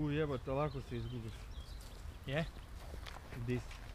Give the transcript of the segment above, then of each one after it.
U jebote, lako se izgubiš. Je? Di si?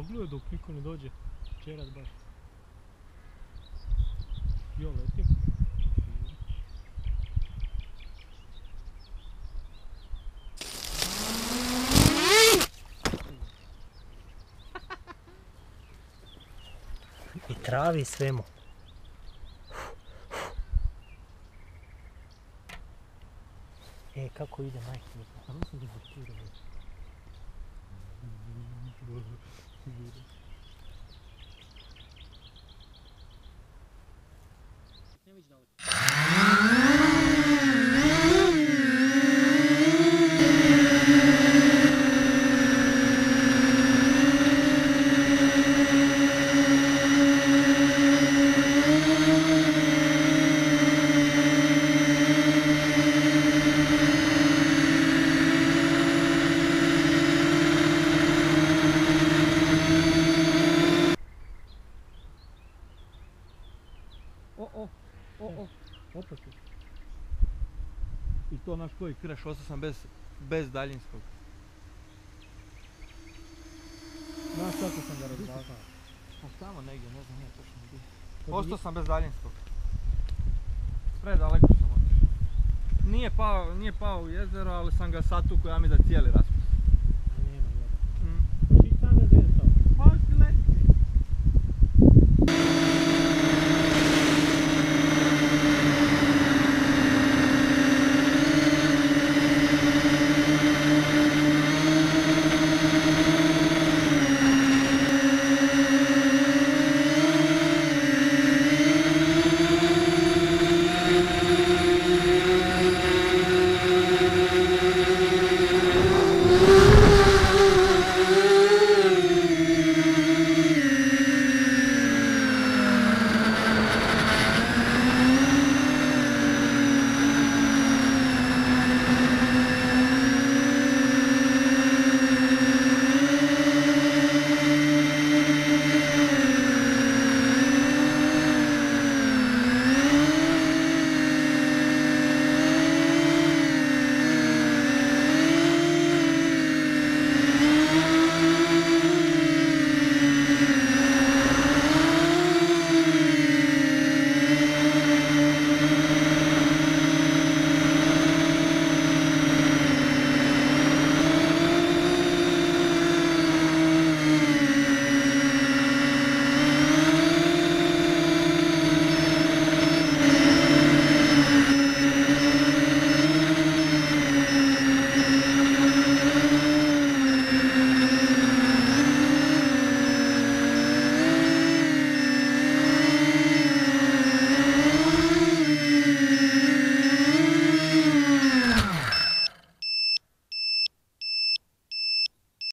Dolazi? A gledaj dok niko ne dođe. Čerat baš. Jo, letim. I travi svemu. E, kako ide majke? A mislim da je Ne vicdanlık? Opet. I to naš koji kreš, ostao sam bez, bez daljinskog. Znaš kako sam ga razvagao? Pa tamo negdje, ne znam nije točno gdje. Ostao sam bez daljinskog. Predaleko sam otišao. Nije pao, nije pao u jezero, ali sam ga satukao, ja mi da cijeli raspao.